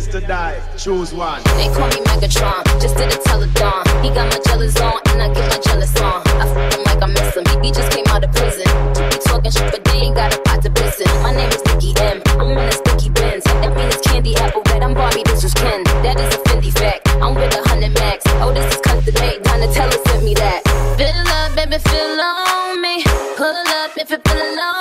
ways to die. Choose one. They call me Megatron, just did a telethon. He got my jealous on, and I get my jealous on. I f him like I miss him. He, just came out of prison. He talking shit, but they ain't got a pot to piss in. My name is Nicki M. I'm in a sticky Benz. That means candy apple red. I'm Barbie, this was Ken. That is a Fendi fact. I'm with a hundred max. Oh, this is custom made. Donatella sent me that. Feel love, baby, feel on me. Pull up if you're feeling lonely.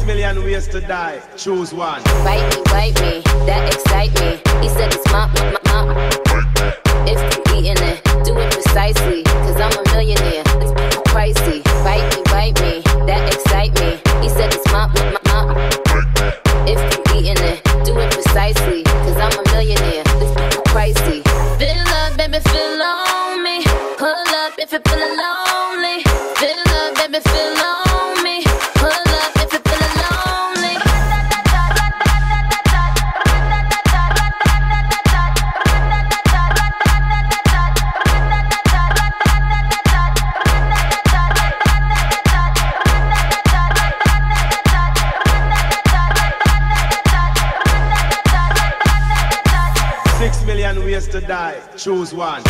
Six million ways to die. Choose one. Bite me, bite me, that excite me. He said it's my, my, my, my. You eating it, do it precisely. Cause I'm a millionaire, it's pricey. Bite me, bite me, that excite me. He said it's my, my, my, my. You eating it, do it precisely. Cause I'm a millionaire, it's pricey. Feel love, baby, feel on me. Pull up if you're feeling lonely. Feel love, baby, feel Six million ways to die. Choose one.